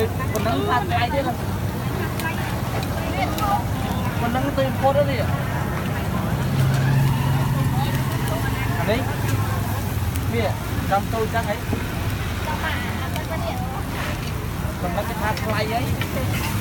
ពេលប៉ុណ្ណឹងថាថ្លៃទៀតប៉ុណ្ណឹងទៅ import ទេអានេះវាចាំតូចចឹងហីប៉ុណ្ណឹងគេថាថ្លៃហី